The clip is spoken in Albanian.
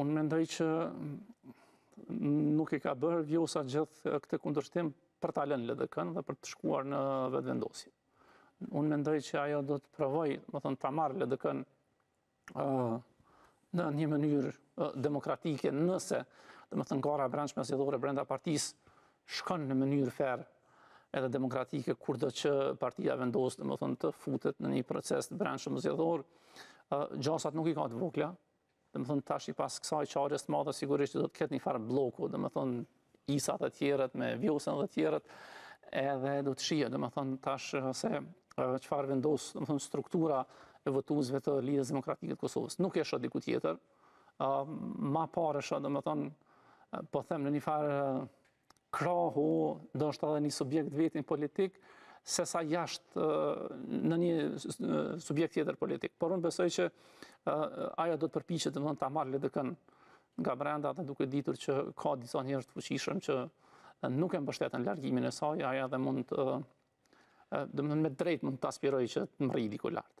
Unë mendoj që nuk i ka bërë Vjosa gjithë këtë kundërshtim për ta lënë LDK-në dhe për të shkuar në Vetëvendosje. Unë mendoj që ajo do të provojë, domethënë, ta marrë LDK-në në një mënyrë demokratike, nëse, domethënë, gara e brendshme zgjedhore brenda partisë, shkon në mënyrë fer edhe demokratike, kurdo që partia vendos, domethënë, të futet në një proces të brendshëm zgjedhor, gjasat nuk i ka të vogla, Domethënë tashi pas kësaj çarjes të madhe, sigurisht do të ketë njëfarë blloku, domethënë Isa dhe tjerët, me Vjosën dhe tjerët, edhe do të shihet, domethënë tash se çfarë vendos, domethënë struktura e votuesve të Lidhjes Demokratike të Kosovës. Nuk e shoh diku tjetër, ma parë e shoh, domethënë, po them në njëfarë krahu ndoshta edhe një subjekt të vetin politik, sesa jashtë në një subjekt tjetër politik. Por unë besoj që ajo do të përpiqet domethënë ta marrë LDK-në nga brenda dhe duke ditur që ka disa njerëz të fuqishëm që nuk e mbështetën largimin e saj, ajo edhe mund të domethënë me të drejtë mund të aspirojë që të mbërrijë diku lart.